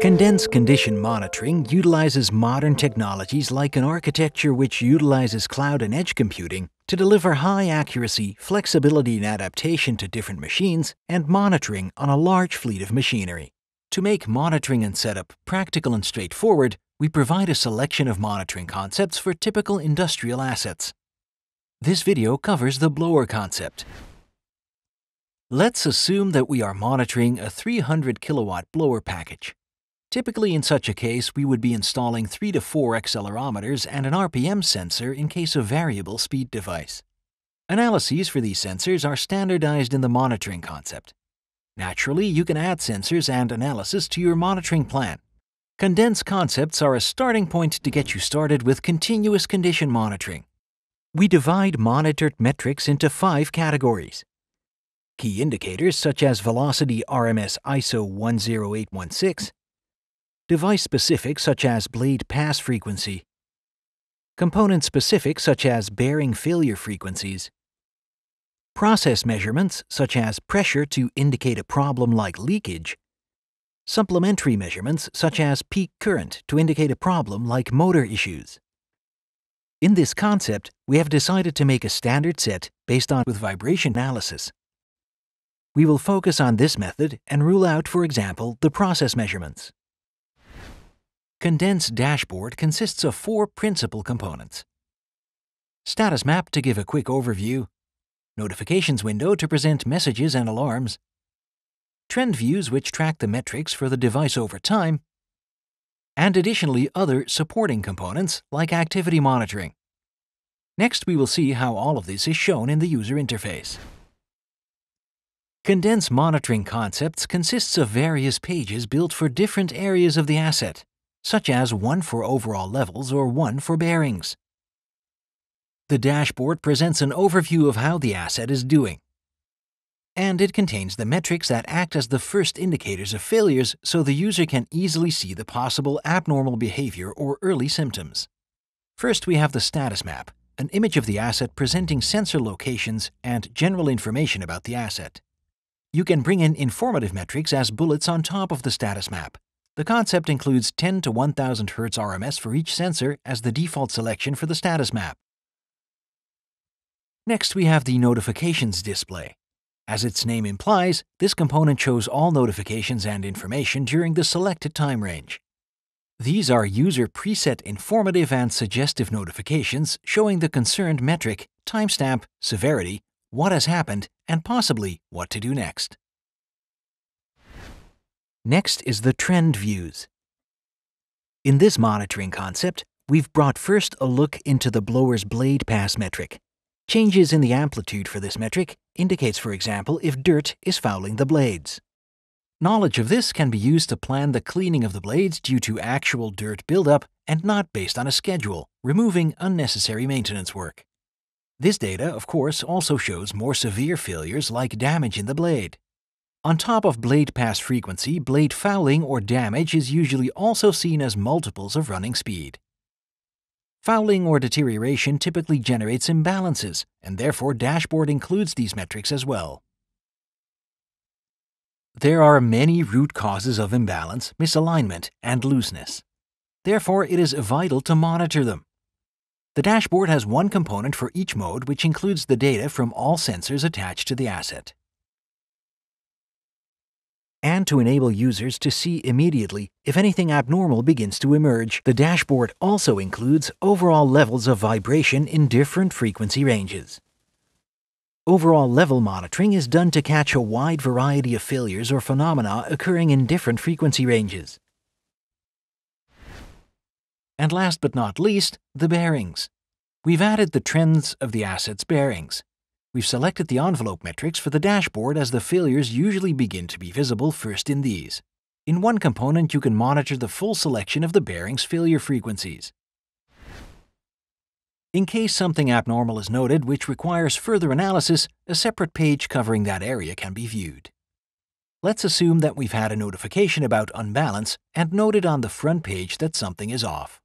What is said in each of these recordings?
Condence condition monitoring utilizes modern technologies like an architecture which utilizes cloud and edge computing to deliver high accuracy, flexibility and adaptation to different machines, and monitoring on a large fleet of machinery. To make monitoring and setup practical and straightforward, we provide a selection of monitoring concepts for typical industrial assets. This video covers the blower concept. Let's assume that we are monitoring a 300 kilowatt blower package. Typically in such a case, we would be installing 3 to 4 accelerometers and an RPM sensor in case of variable speed device. Analyses for these sensors are standardized in the monitoring concept. Naturally, you can add sensors and analysis to your monitoring plan. Condence concepts are a starting point to get you started with continuous condition monitoring. We divide monitored metrics into five categories. Key indicators such as velocity RMS ISO 10816, device-specific such as blade pass frequency, component-specific such as bearing failure frequencies, process measurements such as pressure to indicate a problem like leakage, supplementary measurements such as peak current to indicate a problem like motor issues. In this concept, we have decided to make a standard set based on with vibration analysis. We will focus on this method and rule out, for example, the process measurements. Condence dashboard consists of four principal components. Status map to give a quick overview, notifications window to present messages and alarms, trend views which track the metrics for the device over time, and additionally other supporting components like activity monitoring. Next, we will see how all of this is shown in the user interface. Condence monitoring concepts consists of various pages built for different areas of the asset, such as one for overall levels or one for bearings. The dashboard presents an overview of how the asset is doing and it contains the metrics that act as the first indicators of failures so the user can easily see the possible abnormal behavior or early symptoms. First, we have the status map, an image of the asset presenting sensor locations and general information about the asset. You can bring in informative metrics as bullets on top of the status map. The concept includes 10 to 1000 Hz RMS for each sensor as the default selection for the status map. Next, we have the notifications display. As its name implies, this component shows all notifications and information during the selected time range. These are user preset informative and suggestive notifications showing the concerned metric, timestamp, severity, what has happened, and possibly what to do next. Next is the trend views. In this monitoring concept, we've brought first a look into the blower's blade pass metric. Changes in the amplitude for this metric indicates, for example, if dirt is fouling the blades. Knowledge of this can be used to plan the cleaning of the blades due to actual dirt buildup and not based on a schedule, removing unnecessary maintenance work. This data, of course, also shows more severe failures like damage in the blade. On top of blade pass frequency, blade fouling or damage is usually also seen as multiples of running speed. Fouling or deterioration typically generates imbalances, and therefore dashboard includes these metrics as well. There are many root causes of imbalance, misalignment, and looseness. Therefore, it is vital to monitor them. The dashboard has one component for each mode which includes the data from all sensors attached to the asset and to enable users to see immediately if anything abnormal begins to emerge. The dashboard also includes overall levels of vibration in different frequency ranges. Overall level monitoring is done to catch a wide variety of failures or phenomena occurring in different frequency ranges. And last but not least, the bearings. We've added the trends of the asset's bearings. We've selected the envelope metrics for the dashboard as the failures usually begin to be visible first in these. In one component, you can monitor the full selection of the bearings failure frequencies. In case something abnormal is noted which requires further analysis, a separate page covering that area can be viewed. Let's assume that we've had a notification about unbalance and noted on the front page that something is off.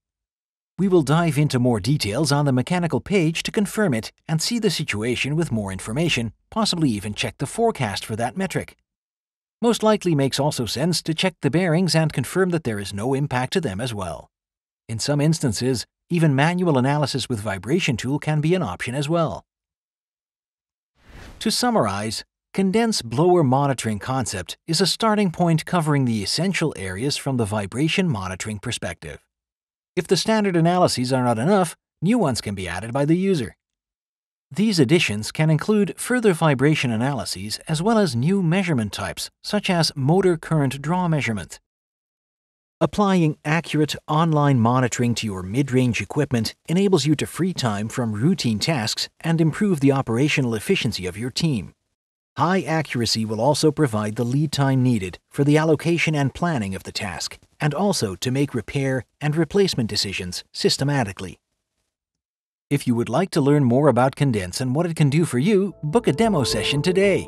We will dive into more details on the mechanical page to confirm it and see the situation with more information, possibly even check the forecast for that metric. Most likely makes also sense to check the bearings and confirm that there is no impact to them as well. In some instances, even manual analysis with vibration tool can be an option as well. To summarize, Condence blower monitoring concept is a starting point covering the essential areas from the vibration monitoring perspective. If the standard analyses are not enough, new ones can be added by the user. These additions can include further vibration analyses as well as new measurement types, such as motor current draw measurement. Applying accurate online monitoring to your mid-range equipment enables you to free time from routine tasks and improve the operational efficiency of your team. High accuracy will also provide the lead time needed for the allocation and planning of the task, and also to make repair and replacement decisions systematically. If you would like to learn more about Condence and what it can do for you, book a demo session today.